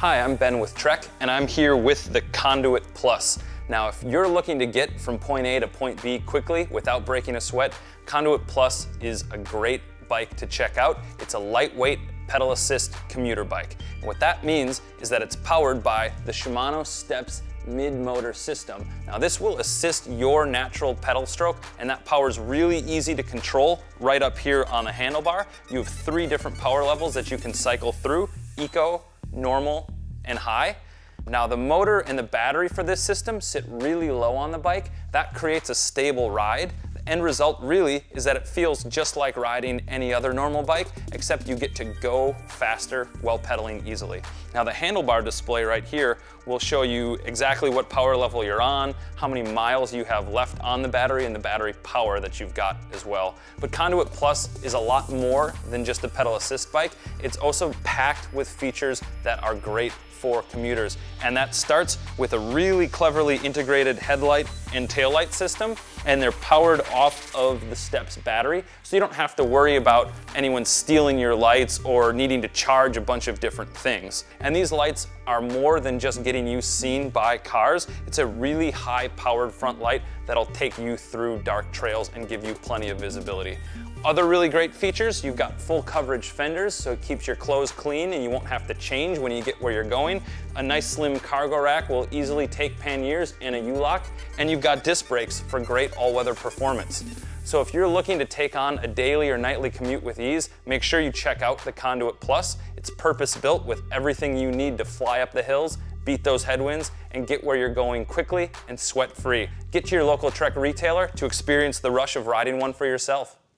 Hi, I'm Ben with Trek, and I'm here with the Conduit Plus. Now, if you're looking to get from point A to point B quickly without breaking a sweat, Conduit Plus is a great bike to check out. It's a lightweight pedal assist commuter bike. And what that means is that it's powered by the Shimano STEPS mid-motor system. Now this will assist your natural pedal stroke and that power is really easy to control right up here on the handlebar. You have three different power levels that you can cycle through, eco, normal, and high. Now the motor and the battery for this system sit really low on the bike. That creates a stable ride. The end result really is that it feels just like riding any other normal bike, except you get to go faster while pedaling easily. Now the handlebar display right here will show you exactly what power level you're on, how many miles you have left on the battery, and the battery power that you've got as well. But Conduit Plus is a lot more than just a pedal assist bike. It's also packed with features that are great for commuters. And that starts with a really cleverly integrated headlight and taillight system, and they're powered off of the STEPS battery, so you don't have to worry about anyone stealing your lights or needing to charge a bunch of different things. And these lights are more than just getting you seen by cars. It's a really high powered front light that'll take you through dark trails and give you plenty of visibility. Other really great features, you've got full coverage fenders, so it keeps your clothes clean and you won't have to change when you get where you're going. A nice slim cargo rack will easily take panniers and a U-lock, and you've got disc brakes for great all-weather performance. So if you're looking to take on a daily or nightly commute with ease, make sure you check out the Conduit Plus. It's purpose-built with everything you need to fly up the hills, beat those headwinds, and get where you're going quickly and sweat-free. Get to your local Trek retailer to experience the rush of riding one for yourself.